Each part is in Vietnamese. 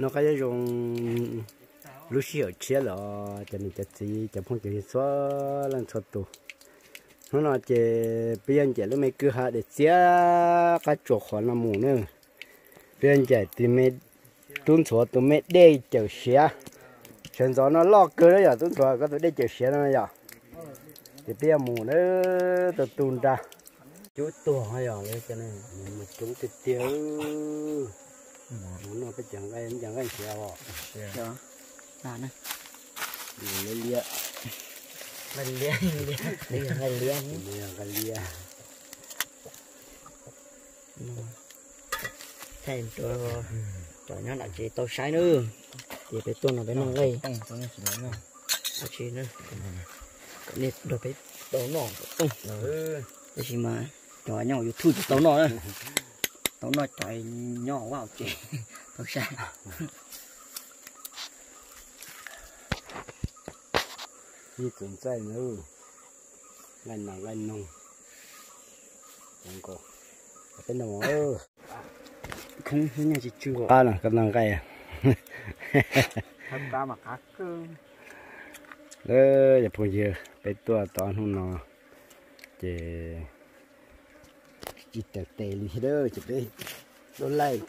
nó cái dùng lúc xưa chia lọ, cho mình chặt chị cho phong chị xóa lên xóa tù. Nó nói chè, bây giờ chè lúc mấy cứ hạ để chia cái chỗ khó là mù nữa. Bây giờ chị thì mấy tuân xóa tụi mấy đây chờ xía hiện gió nó lo cơ đấy à tuân số có tụi đây chờ xe nó à. Thì bây giờ mù nữa tụi tuân ra. Chú tua hay à lấy cho nên một chúng cái tiêu nó cái chẳng cái chẳng cái xe à đó là nè lấy lia. Lần liền liền lần liền lia cái lia. Thêm cho cho nó là chỉ tao sai nữa. Thì phải tuần nó phải nông gây tăng tăng chỉ nói nào à chỉ nữa. Cái này đồ phải tao nọ tung ừ. Cái gì mà? Cho nhau yêu thu tao nọ đấy tao nọ trời nhỏ vào chị. Tao sai đi tuần sai nữa. Lần nào lần nông. Không có. Cái nào không thế nhà chị chưa à nè cái nào cái à? Thật ra mà cá cơ. Đó giờ bây giờ cái tua toàn không nó chỉ chỉ tệ tệ đi đó chỉ biết nó lại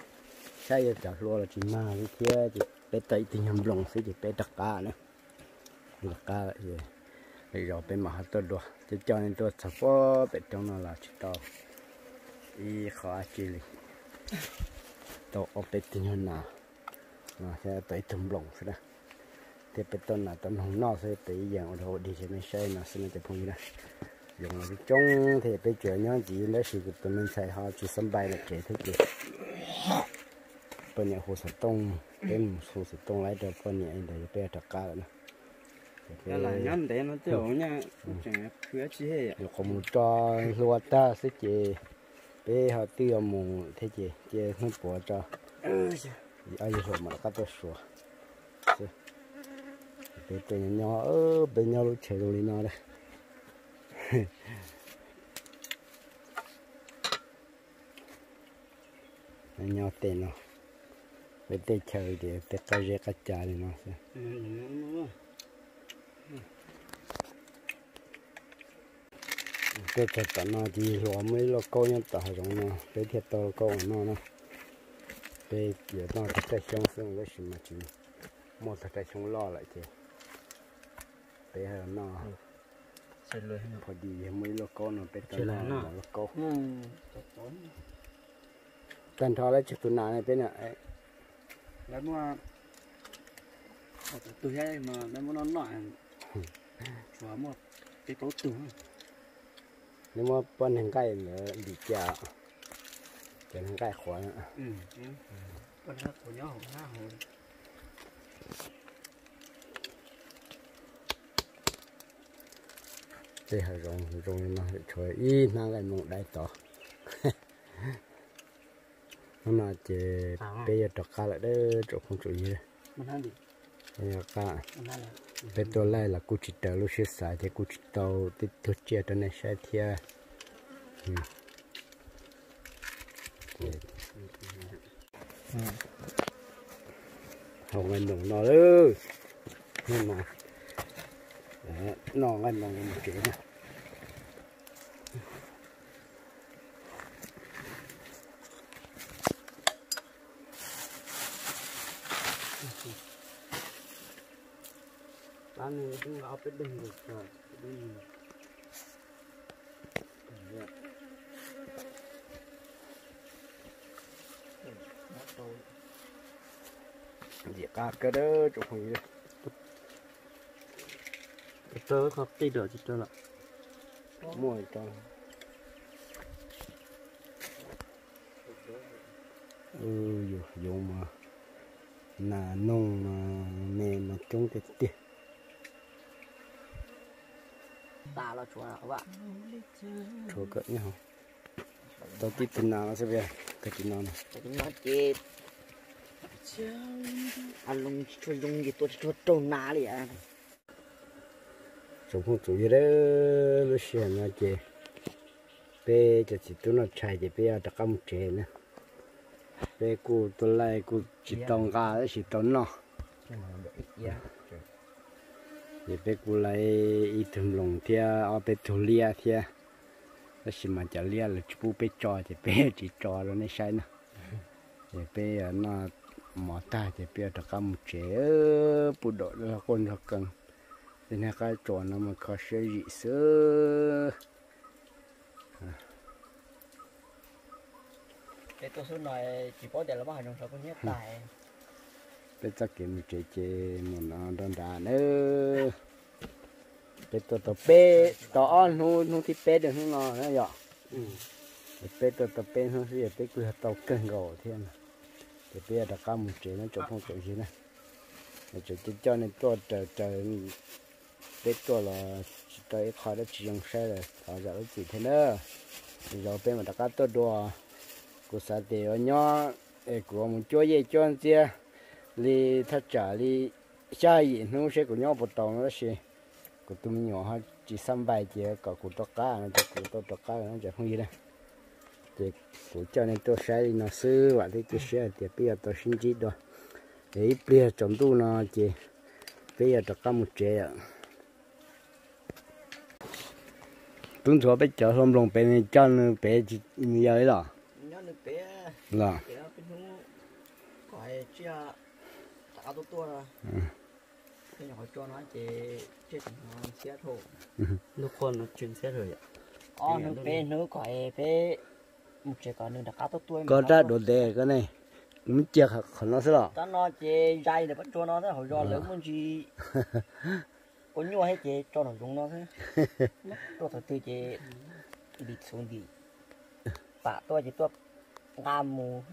sai giờ chả lo là chỉ mà cái kia, chỉ bé tay thì nhầm lòng sẽ chỉ bé đặc ca nữa. Đặc ca vậy bây giờ bé mà tôi đùa. Chỉ cho nên tôi sắp có bé trong nó là chỉ tao. Y khó chỉ lì. Tao ở bé thì nhầm nào nó sẽ tới thầm lòng sẽ đó. Thì bé tôi là tôi không nói sẽ tới dạng ở đâu đi sẽ mới sai, nó sẽ nó chỉ phong ra dùng cái thì bây giờ nhớ chỉ lấy sự của tụi mình xài họ chỉ sân bay là chế thế kì bên nhà hồ sơ tông bên hồ sơ tông lấy được bên nhà anh để bé đặc nữa đó là nhắn để nó tiểu nha chẳng khứa chi hết rồi không cho lúa ta sẽ chế bé họ tiêu mù thế chế chế không bỏ cho ai rồi mà cắt được sủa bé tụi nhỏ ở bên nhau lúc chơi rồi nó đây nhau tên nó. Bé tê chơi để tê cái gì cá chả thì nó sẽ. Cái thật tận nó chỉ lúa mấy lo câu nhân tạo giống nó cái thiệt to câu nó nó cái giờ nó cái cái xong xong cái gì mà chỉ, một cái xong lo lại thì bé là nó chơi lườiพอดีไม่ลกอนเป็นตอนนลกอ ừ กันทอแล้วจุดตุนาเนี่ยเป็นอ่ะ แล้วmà tôi thấy mà nó muốn nó nọ xóa một cái tố tủ นี่ว่าป้อนทางใกล้เหลือดีจ้าเป็นทางใกล้ขวา ừ con hát của nhau hổ ha hổ เจ้ารงรงมาช่ว 这还容容那出一那个弄来倒，那那这别要找卡了的，找空主意了。哎呀卡，别多来了，估计到路些啥的，估计到的都接着那些天，嗯，对，嗯，好，我弄那了，嗯嘛。Nó ơi nó anh đồng một kiểu này bán cũng áo biết đừng được rồi đừng gì cả cái đó chụp hình tớ có tí được chứ tớ là mồi cho ừ dù dù mà. Là nông mà mẹ mà trông cái tiền ta là chúa nào các bạn? Thôi cỡ nhau tao tí tin nào nó sẽ về. Cái tin nào này. Cái nó chết anh lùng chơi dùng gì tôi cho trâu ná đi à chúng không chủ yếu đó lúc xem nó chơi bé cho chị tôi nó chạy thì bé đã cầm chế nữa bé cô tôi lại cô chỉ tông gà đấy chỉ tông nó thì bé cô lại ít thùng lồng thia ở bé thủ lia thia nó chỉ mà chả lia là chú bé cho thì bé chỉ cho rồi nó sai nữa thì bé nó mỏ ta thì bé đã có một chế bù độ là con thật cần thì nó cái trò nó mà có sẽ dị sơ Cái tôi số này chỉ có để là bao nhiêu số con nhất tại. bé chắc kiếm chế chế một nó đơn giản nữa. To to bé to on nu nu thì bé được không nó nữa vậy bé to to bé nó thì bé cứ tàu cân gỗ thiên thì bé đã có một chế nó chỗ không chỗ gì này chỗ chỉ cho nên to trời trời bé to là tới khỏi đó chỉ dùng xe rồi họ giờ nó chỉ thế nữa. Rồi bé mà đã có to đùa. Của xã thì ở nhỏ của một chỗ gì cho anh chia li thắt trả li xa gì, nó sẽ của nhau một tàu nó sẽ của tụi mình nhỏ ha chỉ xăm bài chỉ có của tao cá, nó chỉ của tao tao cá, nó chỉ không gì đâu. Thì của cho nên tôi sẽ nó sư và thì cái sẽ, thì bây giờ tôi xin chỉ đó để bây giờ trong tu nó chỉ bây giờ tao cá một chế ạ tuần trước bây giờ hôm lòng bên cho nó bé chỉ như vậy đó Nhớ được bé. là Bé bên hướng. Gọi chia. Tạ tôi tua rồi. Cái nhỏ cho nó chỉ chỉ thằng nó xe thổ. lúc con nó chuyển xe rồi ạ Ờ nó bé nó gọi bé. Một trẻ con nó đã cá tôi tua. có ra đồ đề cái này mình chưa khó nó sẽ là ta nó chế dây để bắt cho nó thế hồi do lớn muốn gì có nhiều hay chế cho nó dùng nó thế. Tôi phải từ chế đi xuống đi. Bà tôi chỉ tôi ngam mù.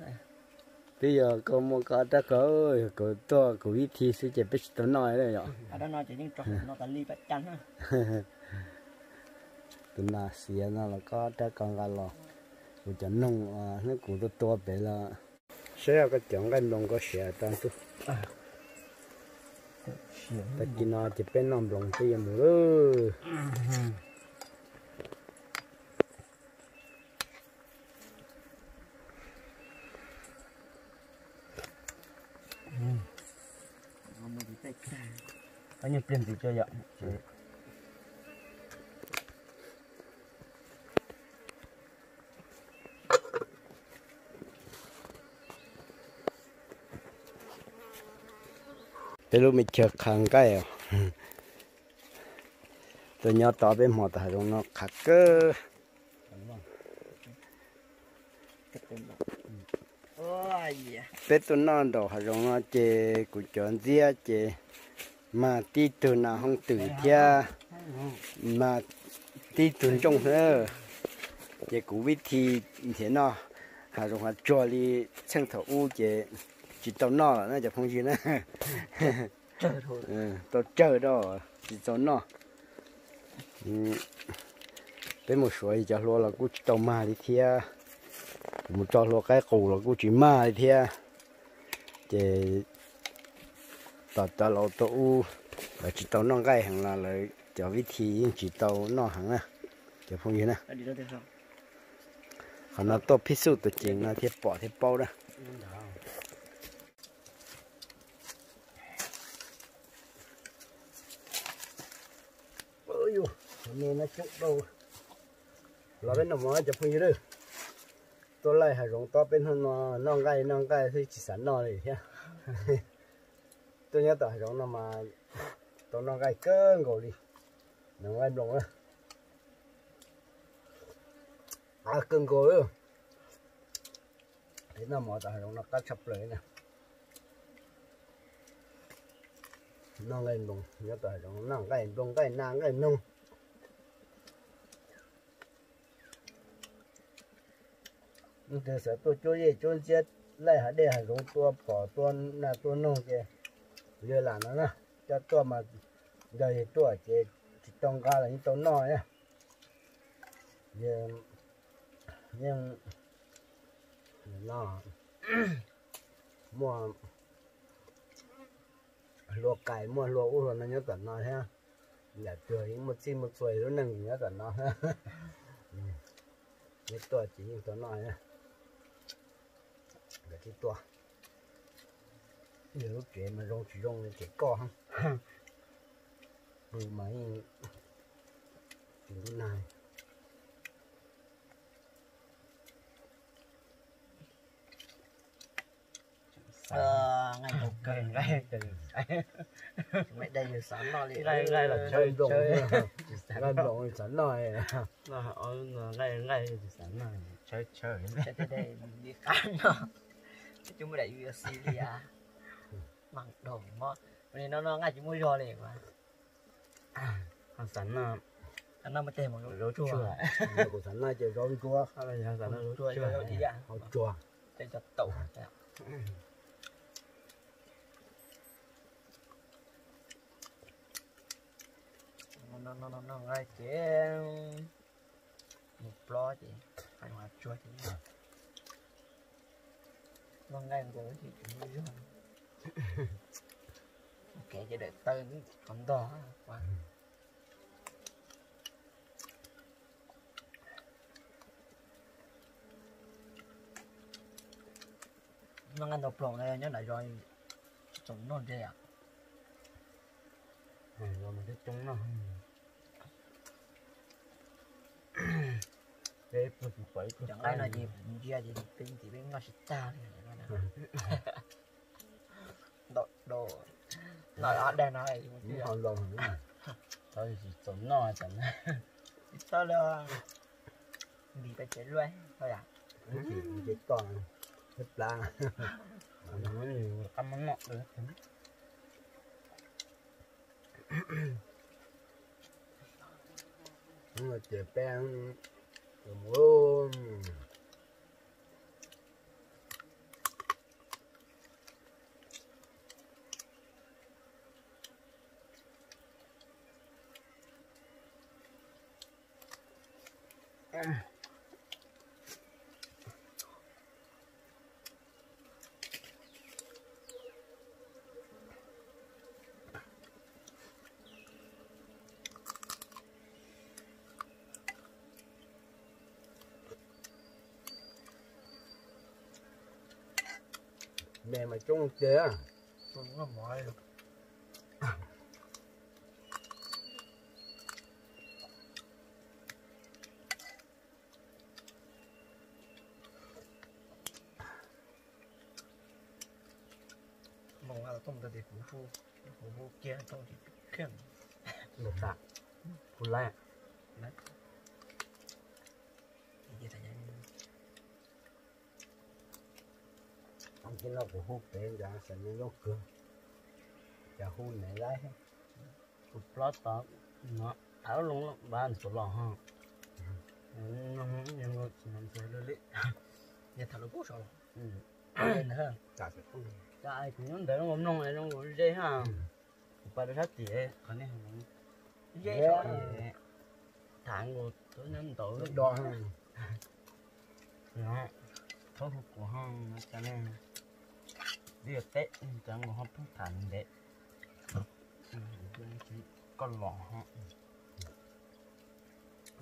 Bây giờ có một cái đã có có to có vị trí sẽ chỉ biết tao nói đấy nhở. Ở đó nó chỉ những trò nó ta ly bắt chăn ha tụi nó xìa nó là có đã còn cái lo của chân nông à nó cũng to to bé là. Sẽ cái chọn cái nông có xìa tăng tu ta chỉ chỉ bên nông lồng bây giờ nữa tiền thì vậy lúc mình chờ khang cái tôi nhớ tao bên mỏ ta rồi nó khắc cơ bé tôi non đồ hà rong nó chè của chọn dĩa chè mà ti từ nào không từ thia mà ti từ trong nữa chè của vị thì thế nào hà rong hà cho đi chân thầu u chè chỉ tao no là nó chả không gì nữa. Chơi thôi. Ừ, tao chơi đó chỉ tao no. Ừ. Bé một số thì cho lo là cũng tao mà đi thia. Một cho lo cái cổ là cũng chỉ mà đi thia. Để tao tao lo tao u. Là chỉ tao no cái hàng là lại cho vị thi chỉ tao no hàng à chả không gì nữa. Còn nó to phi sự tự chỉnh là thiết bỏ thiết đó. Nghe nó chút đâu. Là bên nào mới chụp hình rồi tôi lại hay rong to bên hơn nó non gai non gai thì chỉ sẵn nó này nhá. Tôi nhớ tao hay rong nó mà tôi non gai cơn gồ đi. Nó gai rong á. À cơn gồ rồi thế nào mà tao hay rong nó cắt chập lại nè. Non gai rong nhớ tao hay rong non gai rong gai nang, gai nung. Từ sở tôi chỗ gì chỗ chết. Lại hả đây hả giống tôi, bỏ tôi, là tôi nông chứ giờ là nó nè, cho tôi mà giờ thì tôi chỉ chỉ trồng cá là những tôi nói nhá giờ, nhưng nó mua lúa cải, mua lúa u rồi nó nhớ tận nó ha. Là trời những một xin một xuôi nó nâng nhớ tận nó ha. Nhớ tôi chỉ những tôi nói ha là cái to nhiều lúc chuyện mà rong chỉ rong chỉ co ha bự mấy chuyện lúc này ờ ngày một từ mẹ đây giờ sáng lo liền. Gai gai là chơi rong chơi. Gan rong sẵn rồi là gai gai thì sẵn là chơi. Chơi tới đây đi khám nó chúng mới đẩy Syria bằng đồ mà nên nó nó ngay chỉ mua giò liền mà. Họ sẵn là anh nó mới tìm một chùa chùa của sẵn là chơi rong chua. Họ là họ sẵn là chùa chùa cho đi à họ chua. Chạy cho tẩu. Nó nó nó nó nó ngay cái một lo chị. Phải hòa chua chị nó ngay rồi thì chúng mua giò kể cho đợi tên còn đó quá. Nó ăn độc lòng này nhớ lại rồi. Chúng nó thế à rồi mình cái chúng nó. Để tôi phải chẳng lẽ là gì chia gì tính chỉ biết nó sẽ ta đồ đồ nói ở đây nói cũng lồng nữa thôi chỉ chúng nó chẳng sao là bị phải chết luôn thôi à chết cái to hết la nó nhiều ăn món ngọt nữa nhưng mà chơi bèn luôn mẹ mà trông kìa tôi nó mỏi rồi mong là tôm ta để phụ phu phụ phu kia tôm thì khen một tạ phun lại gì tại vậy chỉ nó của hút để ra sẽ nó dốc cửa. Chả hút này lại một plot đó nó áo luôn lắm bán số lò ha. Nó nhưng mà chỉ nằm chơi lên đấy giờ thằng nó cố sợ ừ. Lên hơn cả cái không cái cũng nhận thấy nó ngomong này nó ngồi dây ha. Bà đã sát tỉa còn này không tháng của tôi nhân tổ nó đo ha. Nó thôi của hông cho nên đi tết chẳng có hấp thành đấy. Con lò ha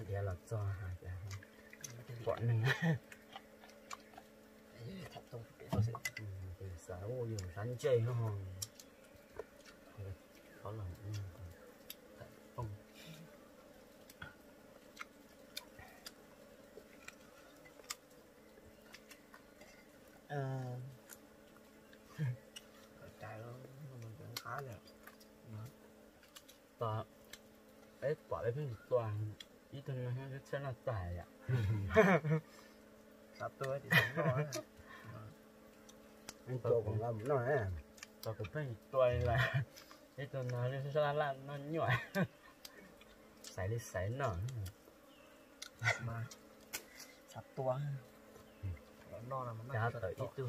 để là cho hai cái bọn mình thật tôm để tôi sẽ vô dùng chơi nó hòn không ờ trái nó mình cũng khá là ta ấy bỏ lại bên toàn ý tôi sẽ là tài ạ. Sắp tới thì sống rồi anh cho còn làm nó nè ta cũng phải toàn là ý tôi nói nó sẽ là nó nhỏ. Xài đi xài nở. Mà sắp tua. Nó no là nó giá tới ít tu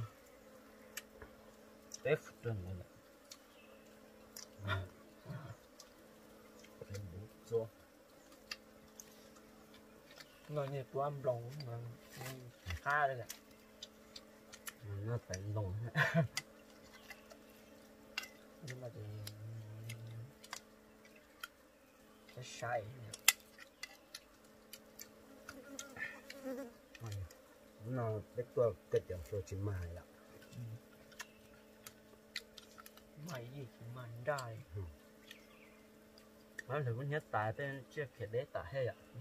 tép trần này rồi nó nhiệt của âm lộn mà ha đây nè nó phải lồng nhưng mà thì sẽ sai nó biết tôi cái chuyện tôi chỉ mài lắm mày gì chỉ mày đài nó là cũng nhất tại bên chưa? Kể đấy tại hay ạ. Ừ.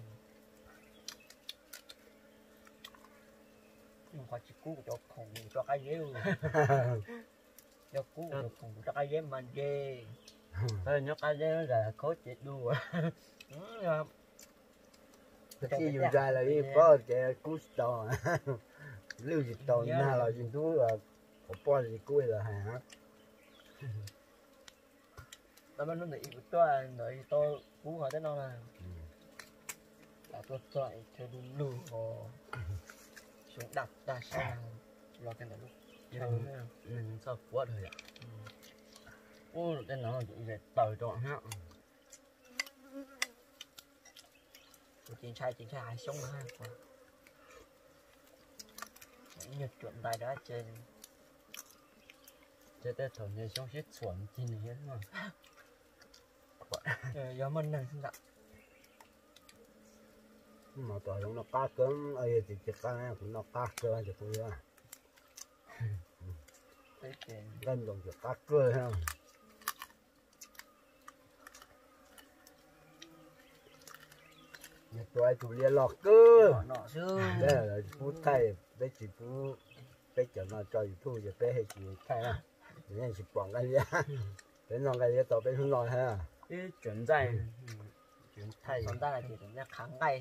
mà chỉ cú cho khủng cho cái dễ cho cú cho khủng cho cái dễ mà dê Thôi nhóc cái đấy là khó đùa cái gì dùng ra là đi có cái cú tàu lưu gì tàu na là dùng tú là có bao gì cú là hả? Tao mới nói ít to nói to cú hỏi tới nó là là tôi lại theo đúng lù hồ xuống đặt ta sang lo cái này lúc vậy mình sợ quá rồi ạ. Ừ. Ô cái nó về tời trọn ha chính sai chính sai sống mà ha nhật chuẩn bài đó trên trên tết thổ nhật sống hết chuẩn chín hiến mà. Giờ mình này xin tặng mà tỏi nó cá cứng ấy thì chỉ cá cũng nó cá cơ thì tôi à gần đồng chỉ cá cơ ha như tôi tụi liên lọt cơ đây là phú thay bé chỉ phú bé chở nó cho phú giờ bé hay chỉ thay ha nên chỉ quảng cái gì bé non cái gì tao bé không nói ha. Cái chuyển dạy. Ừ, ừ. Chuyển thay. Còn ta là chỉ là kháng ngày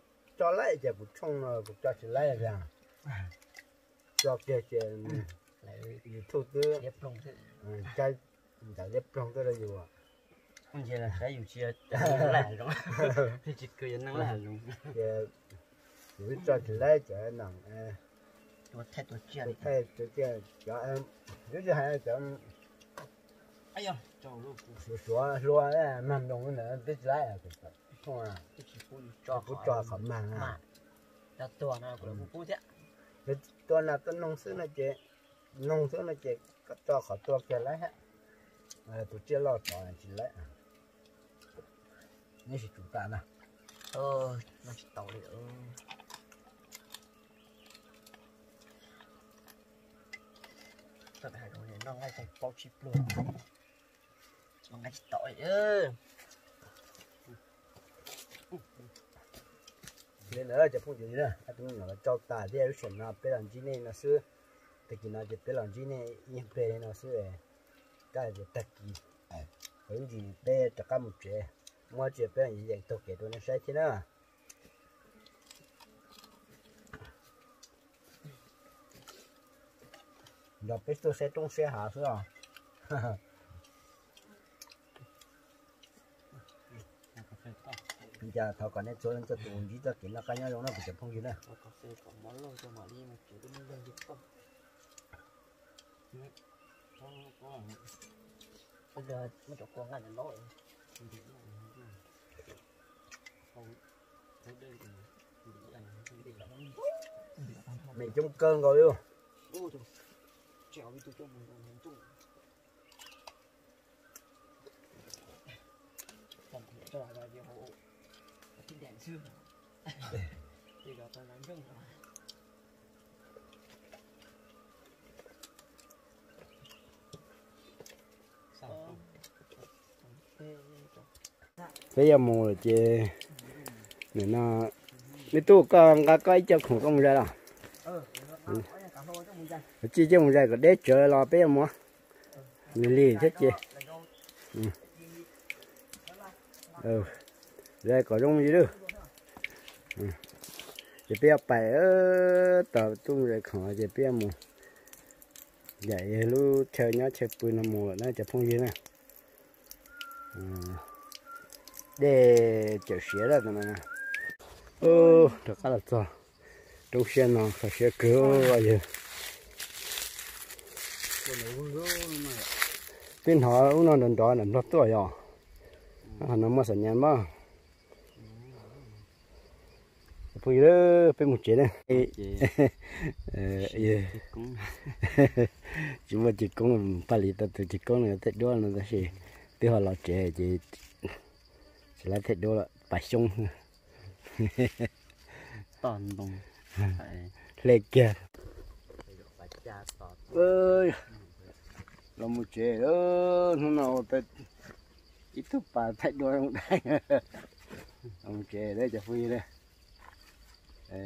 cho lại chè bột trong rồi bột cho chỉ lại ra. Cho chè chè lại thu tư dép trong thế. Ừ, cái đã dép trong cái là gì vậy không chỉ là cái gì chia lại đúng thì chỉ cười năng lại đúng dạ. chè bột cho chỉ lại chè nặng à. tôi thay tôi chia tôi thay tôi chia cho em. Nếu như hai cho ai 呀，走路，说说说，慢动呢，别来啊，这个。thôi à. Cái chỉ cho phun cho phẩm mà mà là tuần nào cũng ừ. phun thế. Thì tuần là tuần nông sư là chị nông sư là chị cho khỏi tuần kia lấy hết. À tụi chị lo cho chị lấy à. Nên chúng ta nè ờ nó chỉ tàu đi ừ. Phải nói nó ngay cái bao chip luôn. Chỉ tỏi ơi nên là chụp phong gì đó à tụi nó cho ta đi ăn sân nó bê làm chín này nó xưa. Tất nhiên nó chụp bê làm chín này, yên bê nó xưa cái gì tất nhiên hướng gì bên chắc cam một chuyện mua chuyện bên gì dạng tốc kẹt nó sai thế nào. Đó biết tôi sẽ trông xe hạ xưa? à 이제 더 간에 저는 저 동기 저 길라 가냐 요나 그저 풍기네. 갑자기 건물로 저 말이 뭐 지금 이제 또. 네. 저는 mình trong cơn rồi yêu trèo đi tôi cho mình còn rồi. Sao? Bây giờ mùa là chị. Để nó mấy tu con cái cái cho không công ra ờ có dành chỉ cho mình ra cái đế chờ lo bây giờ mua mình lì thế chị. ừ đây, có trong gì đâu. Ừ. chị bây bài ở tàu tung rồi khỏi chị bây mù. Mua vậy lúc chờ nhá, chờ bữa nó mua nó chờ phong gì nè ừ. để chờ xía ra tụi này ô, được cái là to trong xe nó phải xe cửa rồi giờ tin họ uống nó đần đó là nó tuổi rồi à, nó mà sẵn nhàn mà bây giờ bên một chế này chỉ mà chỉ cũng ba lít từ chỉ cũng là tết đua là gì từ họ là chế chỉ chỉ là tết đua là bài sung toàn đồng lệ kia ơi là một chế ơ nó nào tết ít thứ bà thay đua không đây. Ông chế đấy cho vui đây ở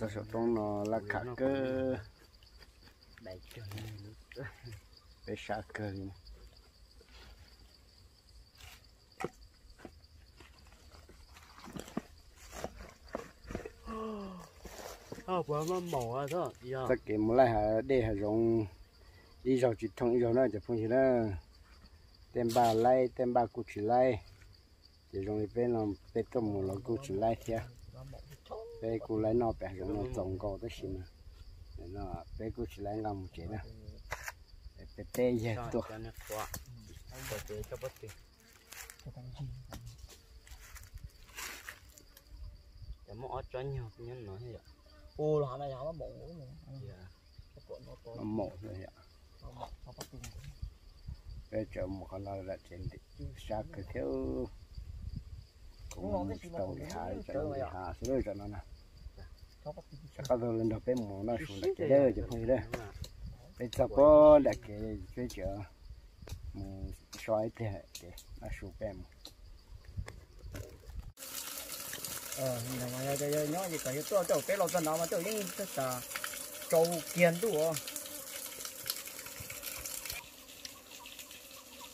trong số trong nó là cả cơ bé sa cơ này à bữa mà mỏ à thôi giờ tất cả một lại hà để hà rong đi rồi chỉ thông rồi nữa chỉ phong chỉ là tem ba lai tem ba cụ chỉ lai chỉ đi bên làm bên tôm một lọ cụ chỉ lai thia bên cụ lai nó bé rong nó trồng cầu đó xin mà. Nó bên cụ chỉ lai làm một chế nè bên tê gì kỳ để mỏ cho nhiều nhân nói vậy. Ô là nó mổ nữa dạ. Nó to nó mổ rồi ạ. Nó nó bắt tung bây giờ một con ra trên thì sa cơ theo cũng tàu hạ cho nó để hạ xuống cho nó nè. Chắc có lên đó bên mỏ nó xuống để đây chứ không rồi. Bây giờ có là cái chơi chợ. Một xoay thế hệ để nó xuống bên ờ nhưng mà giờ giờ nhớ gì cái tôi tôi cái lò chân nào mà tôi những cái là trâu kiên đủ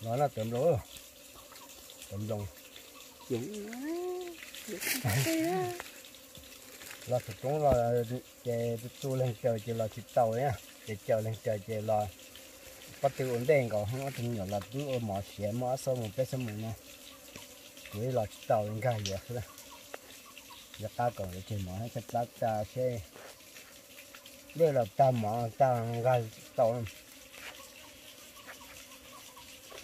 nó là tấm lỗ. Tấm đồng là thực cũng là ờ, chè tu lên trời, chè là chỉ tàu nhá chè chờ lên trời, chè là bắt đầu ổn định còn không? Có thằng nhỏ là cứ ở mỏ xẻ mỏ sâu một cái sâm nè cuối là chỉ tàu lên cái gì đó. Giờ ta còn cái chè mỏ hay ta ta sẽ đây là ta mỏ ta gai tàu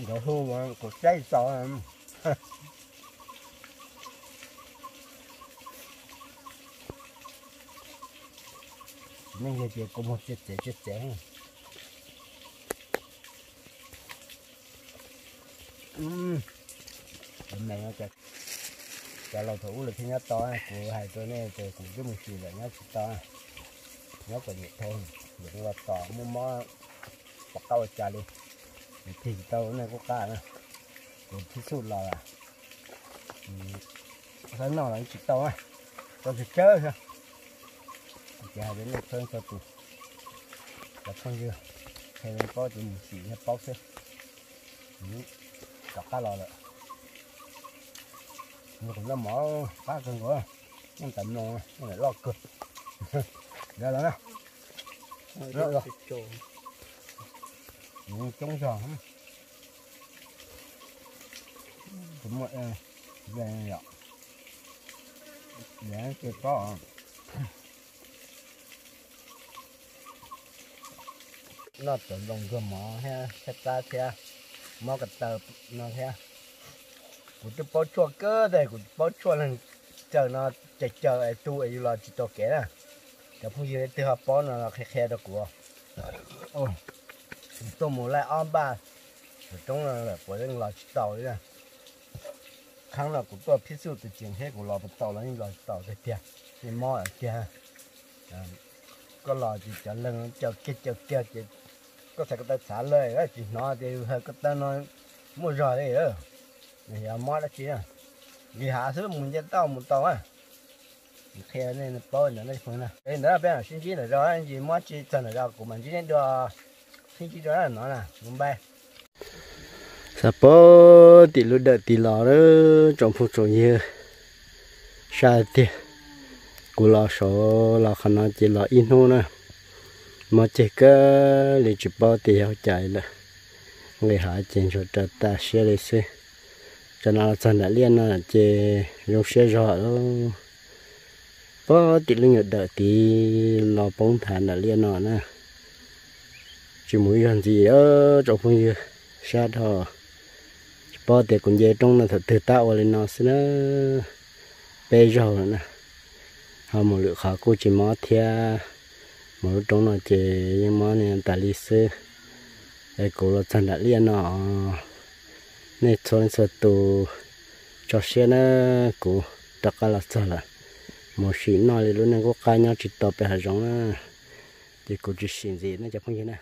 nó hư mà có trái sọ em nên giờ chỉ có một chiếc trẻ chiếc trẻ um hôm nay nó chặt chả lâu thủ là thứ nhất to, của hai tôi này thì cũng cái một xì là nhất to. Nhất còn nhẹ thôi. Những là to, mua mó bọc tao chả đi thì tao này có cả nữa. Còn thứ sụt là thế nào là chỉ tao á? Còn thì chơi thôi chỉ hai đến một thân cho tụ là không dưa hay là có một chỉ hay bóc thôi cặp cá lò rồi. Nhưng cũng là mỏ cá cưng quá nhưng tầm nó nó lại lo cực. Ra đó. Nè rồi rồi. nhưng chống giò lắm. Cũng vậy về nhở để cái có nó tự động cái mỏ ha cái ta theo mỏ cái tờ nó theo cũng tôi bao chua cơ đây, cũng bao chua lần chờ nó chờ chờ ai tu, ai lo chỉ to kế nè cái phụ gì từ học bao nó khe khe đó của. Ôi tôi muốn lại ăn ba. Trong là là của những lo chỉ tàu đấy nè kháng là cũng tôi biết sau từ chuyện hết của lo bắt tàu là những lo tàu cái tiền thì mỏ ở kia. Ờ, có lo chỉ cho lần cho kia cho kia có thể có thể xả lời á chỉ nói thì hơi có thể nói mua rồi đấy đó. Này giờ mót đó chị à. Vì hạ xuống mình chỉ tàu một tàu á khe nên là bao nhiêu này phần này cái đó bên là xin chỉ là rồi anh gì mót chỉ chân là rồi của mình chỉ nên đưa xin chỉ đó là nó là muốn bay sa po ti lu đợi thì lò đó trong phụ trò như sao thì cú lò số, lò khả năng chỉ lò in hô nữa mà chỉ có lịch chụp bao thì họ chạy là người hạ trên cho trật ta xe lấy xe. Cho nó chân đã liên nó chỉ dùng xe rõ luôn bao ti lu đợi thì lò bóng thản đã liên nó nè. Chỉ mũi gần gì ở chỗ phong như sát họ bao tiền cũng dễ trong là thật tự tạo lên nó sẽ nó bây giờ nè. Họ một lượng khó cô chỉ mót theo mà lúc trong nó chè nhưng mà nè ta lịch sử để cố là chân đã liên nó nè cho nên sợ tù. Cho xe nó cố tất cả là sợ là. Một xí nói luôn nên có cái nhau chỉ tập về hàng giống thì cố chỉ xin gì, nó chẳng phải như này